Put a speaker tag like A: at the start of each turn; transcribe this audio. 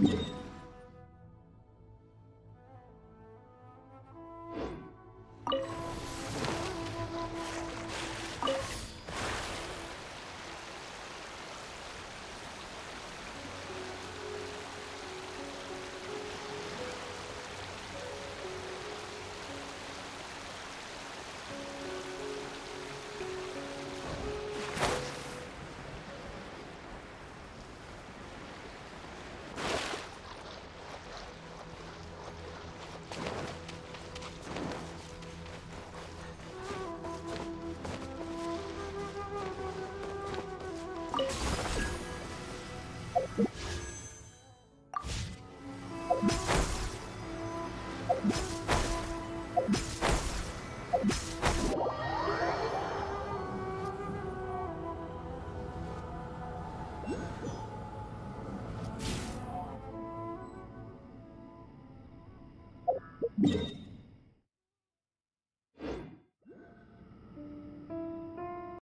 A: Yeah. You